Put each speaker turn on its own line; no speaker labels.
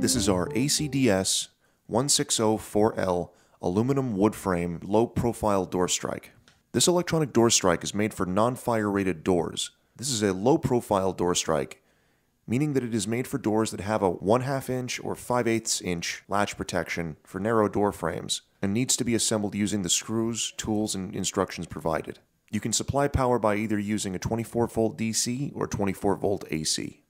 This is our ACDS 160-4L aluminum wood frame low profile door strike. This electronic door strike is made for non-fire rated doors. This is a low profile door strike, meaning that it is made for doors that have a 1 2 inch or 5 8 inch latch protection for narrow door frames and needs to be assembled using the screws, tools, and instructions provided. You can supply power by either using a 24 volt DC or 24 volt AC.